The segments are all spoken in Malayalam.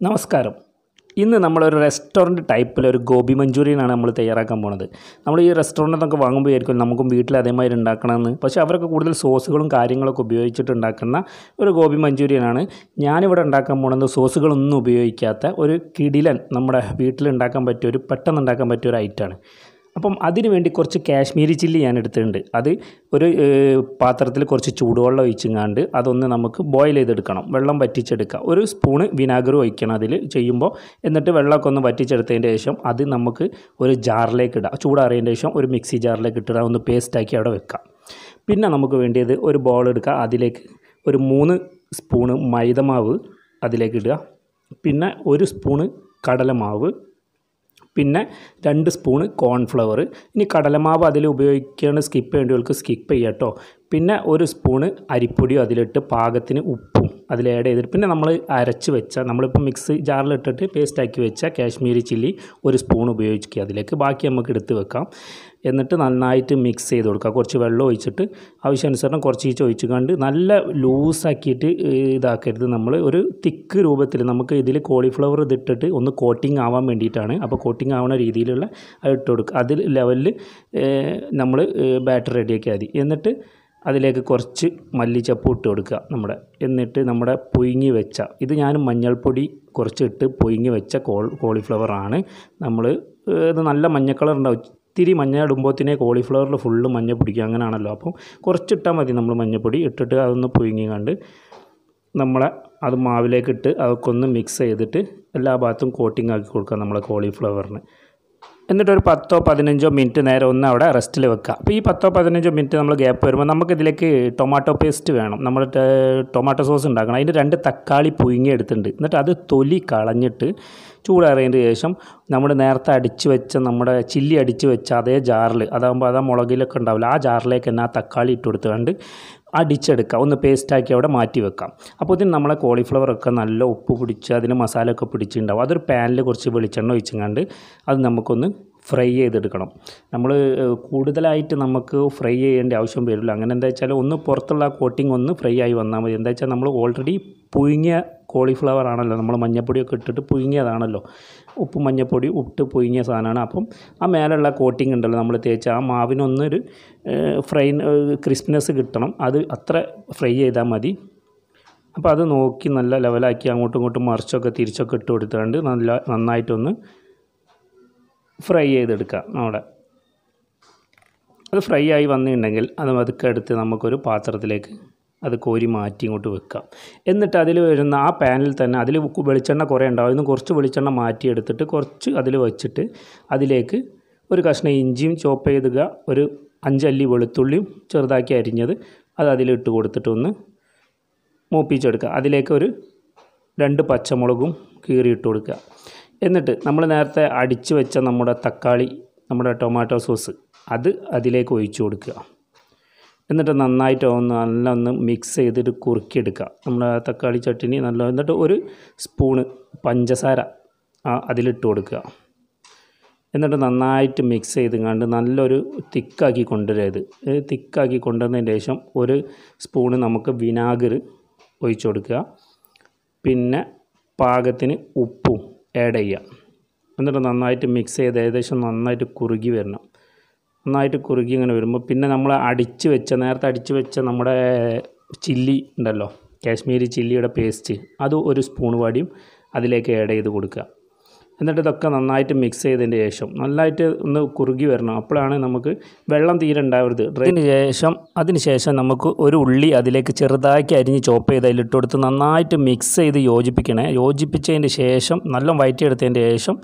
നമസ്കാരം. ഇന്ന് നമ്മളൊരു റെസ്റ്റോറന്റ് ടൈപ്പിൽ ഒരു ഗോബി മഞ്ചൂരിയനാണ് നമ്മൾ തയ്യാറാക്കാൻ പോണത്. നമ്മൾ ഈ റെസ്റ്റോറന്റ് എന്നൊക്കെ വാങ്ങുമ്പോൾ ആയിരിക്കും നമുക്കും വീട്ടിൽ അതേമാതിരി ഉണ്ടാക്കണമെന്ന് പക്ഷേ അവരൊക്കെ കൂടുതൽ സോസുകളും കാര്യങ്ങളൊക്കെ ഉപയോഗിച്ചിട്ട് ഉണ്ടാക്കുന്ന ഒരു ഗോബി മഞ്ചൂരിയനാണ്. ഞാനിവിടെ ഉണ്ടാക്കാൻ പോണത് സോസുകളൊന്നും ഉപയോഗിക്കാത്ത ഒരു കിടിലൻ നമ്മുടെ വീട്ടിൽ ഉണ്ടാക്കാൻ പറ്റിയ ഒരു പെട്ടെന്ന് ഉണ്ടാക്കാൻ പറ്റിയ ഒരു ഐറ്റമാണ് അപ്പം അതിന് വേണ്ടി കുറച്ച് കാശ്മീരി ചില്ലി ഞാൻ എടുത്തിട്ടുണ്ട്. അത് ഒരു പാത്രത്തിൽ കുറച്ച് ചൂടുവെള്ളം ഒഴിച്ചിങ്ങാണ്ട് അതൊന്ന് നമുക്ക് ബോയിൽ ചെയ്തെടുക്കണം. വെള്ളം വറ്റിച്ചെടുക്കുക. ഒരു സ്പൂണ് വിനാഗർ ഒഴിക്കണം അതിൽ ചെയ്യുമ്പോൾ. എന്നിട്ട് വെള്ളമൊക്കെ ഒന്ന് വറ്റിച്ചെടുത്തതിന്റെ ശേഷം അത് നമുക്ക് ഒരു ജാറിലേക്ക് ഇടാം. ചൂടാറിയതിന്റെ ശേഷം ഒരു മിക്സി ജാറിലേക്ക് ഇട്ടിട ഒന്ന് പേസ്റ്റാക്കി അവിടെ വെക്കാം. പിന്നെ നമുക്ക് വേണ്ടിയത് ഒരു ബോൾ എടുക്കുക. അതിലേക്ക് ഒരു മൂന്ന് സ്പൂണ് മൈദമാവ് അതിലേക്ക് ഇടുക. പിന്നെ ഒരു സ്പൂണ് കടലമാവ് പിന്നെ രണ്ട് സ്പൂണ് കോൺഫ്ലവർ ഇനി കടലമാവ് അതിൽ ഉപയോഗിക്കുകയാണ് സ്കിപ്പ് ചെയ്യേണ്ടവർക്ക് സ്കിപ്പ് ചെയ്യാം കേട്ടോ പിന്നെ ഒരു സ്പൂണ് അരിപ്പൊടിയും അതിലിട്ട് പാകത്തിന് ഉപ്പും അതിൽ ആഡ് ചെയ്തിട്ട് പിന്നെ നമ്മൾ അരച്ച് വെച്ച നമ്മളിപ്പോൾ മിക്സ് ജാറിലിട്ടിട്ട് പേസ്റ്റാക്കി വെച്ച കാശ്മീരി ചില്ലി ഒരു സ്പൂൺ ഉപയോഗിക്കുക. അതിലേക്ക് ബാക്കി നമുക്ക് എടുത്ത് വെക്കാം. എന്നിട്ട് നന്നായിട്ട് മിക്സ് ചെയ്ത് കൊടുക്കുക. കുറച്ച് വെള്ളം ഒഴിച്ചിട്ട് ആവശ്യാനുസരണം കുറച്ച് ഒഴിച്ച് കണ്ട് നല്ല ലൂസാക്കിയിട്ട് ഇതാക്കരുത്. നമ്മൾ ഒരു തിക്ക് രൂപത്തിൽ നമുക്ക് ഇതിൽ കോളിഫ്ലവർ ഇതിട്ടിട്ട് ഒന്ന് കോട്ടിങ് ആവാൻ വേണ്ടിയിട്ടാണ്. അപ്പോൾ കോട്ടിങ് ആവുന്ന രീതിയിലുള്ള ഇട്ട് കൊടുക്കുക. അതിൽ ലെവലിൽ നമ്മൾ ബാറ്റർ റെഡിയാക്കിയാൽ മതി. എന്നിട്ട് അതിലേക്ക് കുറച്ച് മല്ലിച്ചപ്പ് ഇട്ട് കൊടുക്കുക നമ്മുടെ. എന്നിട്ട് നമ്മുടെ പൊയിങ്ങി വെച്ച ഇത് ഞാൻ മഞ്ഞൾപ്പൊടി കുറച്ചിട്ട് പൊയിങ്ങി വെച്ച കോൾ കോളിഫ്ലവറാണ് നമ്മൾ ഇത് നല്ല മഞ്ഞ കളർ ഉണ്ടാവും. ഇത്തിരി മഞ്ഞ ഇടുമ്പോഴത്തേനെ കോളിഫ്ലവറിൽ ഫുള്ള് മഞ്ഞ പിടിക്കുക അങ്ങനെയാണല്ലോ. അപ്പം കുറച്ചിട്ടാൽ മതി നമ്മൾ മഞ്ഞപ്പൊടി ഇട്ടിട്ട് അതൊന്ന് പൊയിങ്ങി കണ്ട് നമ്മളെ അത് മാവിലേക്കിട്ട് അതൊക്കെ ഒന്ന് മിക്സ് ചെയ്തിട്ട് എല്ലാ ഭാഗത്തും കോട്ടിംഗ് ആക്കി കൊടുക്കുക നമ്മളെ കോളിഫ്ലവറിന് എന്നിട്ട് ഒരു പത്തോ പതിനഞ്ചോ മിനിറ്റ് നേരം ഒന്ന് അവിടെ റെസ്റ്റിൽ വെക്കുക അപ്പോൾ ഈ പത്തോ പതിനഞ്ചോ മിനിറ്റ് നമ്മൾ ഗ്യാപ്പ് വരുമ്പോൾ നമുക്കിതിലേക്ക് ടൊമാറ്റോ പേസ്റ്റ് വേണം. നമ്മൾ ടൊമാറ്റോ സോസ് ഉണ്ടാക്കണം. അതിന്റെ രണ്ട് തക്കാളി പുഴുങ്ങി എടുത്തിട്ടുണ്ട്. എന്നിട്ട് അത് തൊലി കളഞ്ഞിട്ട് ചൂടാറിയതിന് ശേഷം നമ്മൾ നേരത്തെ അടിച്ച് വെച്ച നമ്മുടെ ചില്ലി അടിച്ച് വെച്ച അതേ ജാറിൽ അതാകുമ്പോൾ അതാ മുളകിലൊക്കെ ഉണ്ടാവില്ല. ആ ജാറിലേക്ക് തന്നെ ആ തക്കാളി ഇട്ട് കൊടുത്തുകൊണ്ട് അടിച്ചെടുക്കുക ഒന്ന് പേസ്റ്റാക്കി അവിടെ മാറ്റി വെക്കാം. അപ്പോൾ ഇതിന് നമ്മളെ കോളിഫ്ലവറൊക്കെ നല്ല ഉപ്പ് പിടിച്ച് അതിന് മസാലയൊക്കെ പിടിച്ചിട്ടുണ്ടാവും. അതൊരു പാനിൽ കുറച്ച് വെളിച്ചെണ്ണ ഒഴിച്ചങ്ങാണ്ട് അത് നമുക്കൊന്ന് ഫ്രൈ ചെയ്തെടുക്കണം. നമ്മൾ കൂടുതലായിട്ട് നമുക്ക് ഫ്രൈ ചെയ്യേണ്ട ആവശ്യം വരില്ല. അങ്ങനെ എന്താ വെച്ചാൽ ഒന്ന് പുറത്തുള്ള കോട്ടിംഗ് ഒന്ന് ഫ്രൈ ആയി വന്നാൽ മതി. എന്താ വെച്ചാൽ നമ്മൾ ഓൾറെഡി പുഴുങ്ങിയ കോളിഫ്ലവർ ആണല്ലോ. നമ്മൾ മഞ്ഞപ്പൊടിയൊക്കെ ഇട്ടിട്ട് പുഴുങ്ങിയതാണല്ലോ. ഉപ്പ് മഞ്ഞപ്പൊടി ഇട്ട് പുഴുങ്ങിയ സാധനമാണ്. അപ്പം ആ മേലുള്ള കോട്ടിംഗ് ഉണ്ടല്ലോ നമ്മൾ തേച്ച. ആ മാവിനൊന്നൊരു ഫ്രൈ ക്രിസ്പിനെസ് കിട്ടണം. അത് അത്ര ഫ്രൈ ചെയ്താൽ മതി. അപ്പോൾ അത് നോക്കി നല്ല ലെവലാക്കി അങ്ങോട്ടും ഇങ്ങോട്ടും മറിച്ചൊക്കെ തിരിച്ചൊക്കെ ഇട്ട് കൊടുത്തുകൊണ്ട് നല്ല നന്നായിട്ടൊന്ന് ഫ്രൈ ചെയ്തെടുക്കാം നമ്മുടെ. അത് ഫ്രൈ ആയി വന്നിട്ടുണ്ടെങ്കിൽ അത് അതൊക്കെ എടുത്ത് നമുക്കൊരു പാത്രത്തിലേക്ക് അത് കോരി മാറ്റി ഇങ്ങോട്ട് വെക്കാം. എന്നിട്ട് അതിൽ വരുന്ന ആ പാനിൽ തന്നെ അതിൽ വെളിച്ചെണ്ണ കുറേ ഉണ്ടാവും. അതിന് കുറച്ച് വെളിച്ചെണ്ണ മാറ്റിയെടുത്തിട്ട് കുറച്ച് അതിൽ വെച്ചിട്ട് അതിലേക്ക് ഒരു കഷ്ണം ഇഞ്ചിയും ചോപ്പ് ചെയ്തുക. ഒരു അഞ്ചല്ലി വെളുത്തുള്ളിയും ചെറുതാക്കി അരിഞ്ഞത് അത് അതിലിട്ട് കൊടുത്തിട്ട് ഒന്ന് മൂപ്പിച്ചെടുക്കുക. അതിലേക്ക് ഒരു രണ്ട് പച്ചമുളകും കീറിയിട്ട് കൊടുക്കുക. എന്നിട്ട് നമ്മൾ നേരത്തെ അടിച്ച് വെച്ച നമ്മുടെ തക്കാളി നമ്മുടെ ടൊമാറ്റോ സോസ് അത് അതിലേക്ക് ഒഴിച്ചു കൊടുക്കുക. എന്നിട്ട് നന്നായിട്ട് ഒന്ന് നല്ല ഒന്ന് മിക്സ് ചെയ്തിട്ട് കുറുക്കിയെടുക്കുക. നമ്മുടെ തക്കാളി ചട്ടിനി നല്ല എന്നിട്ട് ഒരു സ്പൂണ് പഞ്ചസാര അതിലിട്ട് കൊടുക്കുക. എന്നിട്ട് നന്നായിട്ട് മിക്സ് ചെയ്ത് കണ്ട് നല്ലൊരു തിക്കാക്കി കൊണ്ടുവരരുത് തിക്കാക്കി കൊണ്ടുവന്നതിന് ശേഷം ഒരു സ്പൂണ് നമുക്ക് വിനാഗർ ഒഴിച്ചു കൊടുക്കുക. പിന്നെ പാകത്തിന് ഉപ്പും ആഡ് ചെയ്യുക. എന്നിട്ട് നന്നായിട്ട് മിക്സ് ചെയ്ത് ഏകദേശം നന്നായിട്ട് കുറുകി വരണം. നന്നായിട്ട് കുറുകി ഇങ്ങനെ വരുമ്പോൾ പിന്നെ നമ്മൾ അടിച്ച് വെച്ച നേരത്തെ അടിച്ച് വെച്ച നമ്മുടെ ചില്ലി ഉണ്ടല്ലോ കാശ്മീരി ചില്ലിയുടെ പേസ്റ്റ് അത് ഒരു സ്പൂൺ വാടിയും അതിലേക്ക് ആഡ് ചെയ്ത് കൊടുക്കുക. എന്നിട്ട് ഇതൊക്കെ നന്നായിട്ട് മിക്സ് ചെയ്തതിന് ശേഷം നന്നായിട്ട് ഒന്ന് കുറുകി വരണം. അപ്പോഴാണ് നമുക്ക് വെള്ളം തീരെ ഉണ്ടാവരുത്. അതിന് ശേഷം അതിന് ശേഷം നമുക്ക് ഒരു ഉള്ളി അതിലേക്ക് ചെറുതാക്കി അരിഞ്ഞ് ചോപ്പ് ചെയ്ത് അതിലിട്ട് കൊടുത്ത് നന്നായിട്ട് മിക്സ് ചെയ്ത് യോജിപ്പിക്കണേ. യോജിപ്പിച്ചതിന്റെ ശേഷം നല്ല വയറ്റിയെടുത്തതിന്റെ ശേഷം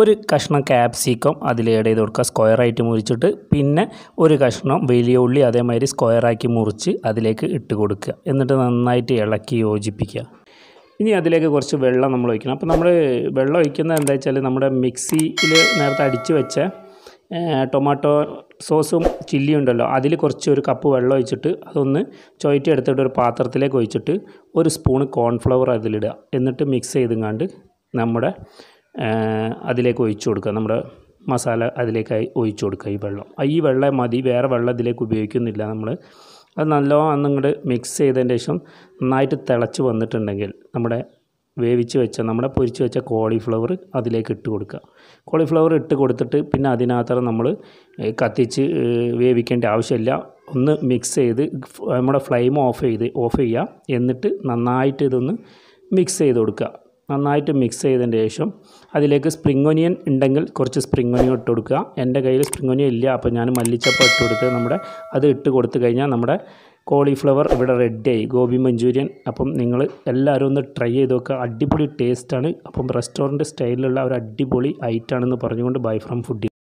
ഒരു കഷ്ണം ക്യാപ്സിക്കം അതിൽ ആഡ് ചെയ്ത് കൊടുക്കുക. സ്ക്വയറായിട്ട് മുറിച്ചിട്ട് പിന്നെ ഒരു കഷ്ണം വലിയ ഉള്ളി അതേമാതിരി സ്ക്വയറാക്കി മുറിച്ച് അതിലേക്ക് ഇട്ട് കൊടുക്കുക. എന്നിട്ട് നന്നായിട്ട് ഇളക്കി യോജിപ്പിക്കുക. ഇനി അതിലേക്ക് കുറച്ച് വെള്ളം നമ്മൾ ഒഴിക്കണം. അപ്പോൾ നമ്മൾ വെള്ളം ഒഴിക്കുന്നത് എന്താ വെച്ചാൽ നമ്മുടെ മിക്സിയിൽ നേരത്തെ അടിച്ച് വെച്ച ടൊമാറ്റോ സോസും ചില്ലിയും ഉണ്ടല്ലോ. അതിൽ കുറച്ച് ഒരു കപ്പ് വെള്ളം ഒഴിച്ചിട്ട് അതൊന്ന് ചുവറ്റി എടുത്തിട്ട് ഒരു പാത്രത്തിലേക്ക് ഒഴിച്ചിട്ട് ഒരു സ്പൂണ് കോൺഫ്ലവർ അതിലിടുക. എന്നിട്ട് മിക്സ് ചെയ്തുങ്ങാണ്ട് നമ്മുടെ അതിലേക്ക് ഒഴിച്ചു കൊടുക്കുക. നമ്മുടെ മസാല അതിലേക്കായി ഒഴിച്ചു കൊടുക്കുക ഈ വെള്ളം. ഈ വെള്ളം മതി. വേറെ വെള്ളം ഇതിലേക്ക് ഉപയോഗിക്കുന്നില്ല നമ്മൾ അത് നല്ലോണം ഒന്നിങ്ങോട്ട് മിക്സ് ചെയ്തതിന് ശേഷം നന്നായിട്ട് തിളച്ച് വന്നിട്ടുണ്ടെങ്കിൽ നമ്മുടെ വേവിച്ച് വെച്ച നമ്മുടെ പൊരിച്ച് വെച്ച കോളിഫ്ലവർ അതിലേക്ക് ഇട്ട് കൊടുക്കുക. കോളിഫ്ലവർ ഇട്ട് കൊടുത്തിട്ട് പിന്നെ അതിനകത്ത് നമ്മൾ കത്തിച്ച് വേവിക്കേണ്ട ആവശ്യമില്ല. ഒന്ന് മിക്സ് ചെയ്ത് നമ്മുടെ ഫ്ലെയിം ഓഫ് ചെയ്ത് ഓഫ് ചെയ്യുക. എന്നിട്ട് നന്നായിട്ട് ഇതൊന്ന് മിക്സ് ചെയ്ത് കൊടുക്കുക. നന്നായിട്ട് മിക്സ് ചെയ്തതിന് ശേഷം അതിലേക്ക് സ്പ്രിംഗ് ഒനിയൻ ഉണ്ടെങ്കിൽ കുറച്ച് സ്പ്രിംഗ് ഒനിയൻ ഇട്ട് കൊടുക്കുക. എന്റെ കയ്യിൽ സ്പ്രിംഗ് ഒനിയൻ ഇല്ല അപ്പോൾ ഞാൻ മല്ലിച്ചപ്പ് ഇട്ട് കൊടുത്ത് നമ്മുടെ അത് ഇട്ട് കൊടുത്തു കഴിഞ്ഞാൽ നമ്മുടെ കോളിഫ്ലവർ ഇവിടെ റെഡിയായി ഗോബി മഞ്ചൂരിയൻ അപ്പം നിങ്ങൾ എല്ലാവരും ഒന്ന് ട്രൈ ചെയ്ത് നോക്കുക അടിപൊളി ടേസ്റ്റാണ് അപ്പം റെസ്റ്റോറന്റ് സ്റ്റൈലിലുള്ള ഒരു അടിപൊളി ഐറ്റാണെന്ന് പറഞ്ഞുകൊണ്ട് ബൈ ഫ്രം ഫുഡ്